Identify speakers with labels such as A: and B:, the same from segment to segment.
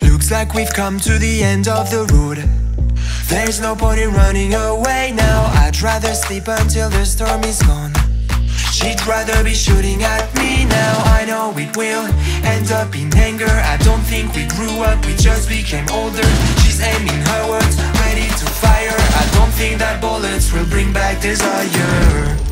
A: Looks like we've come to the end of the road. There's no point in running away now. I'd rather sleep until the storm is gone She'd rather be shooting at me now. I know it will end up in anger. I don't think we grew up, we just became older. She's aiming her words, ready to fire. I don't think that bullets will bring back desire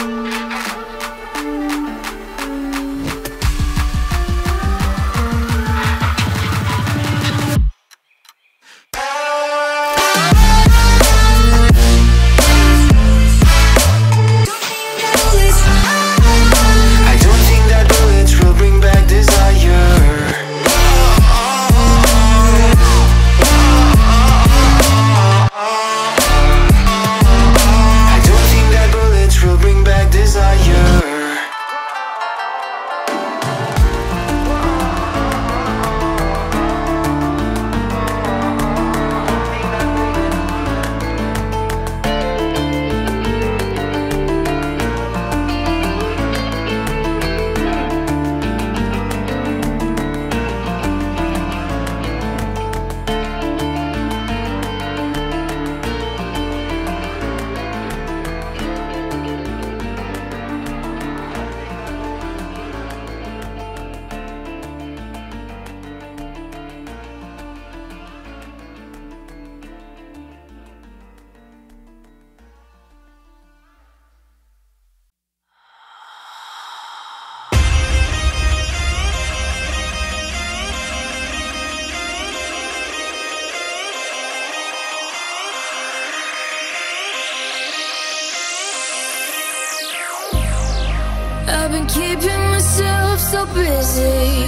A: Been keeping myself so busy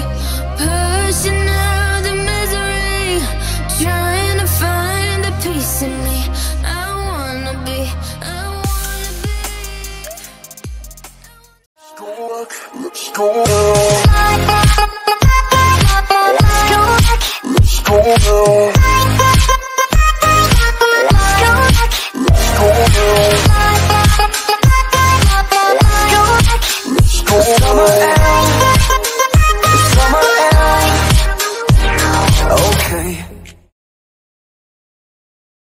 A: Pushing out the misery Trying to find the peace in me. I wanna
B: be, I wanna be. Let's go, let's go. Let's go, let's go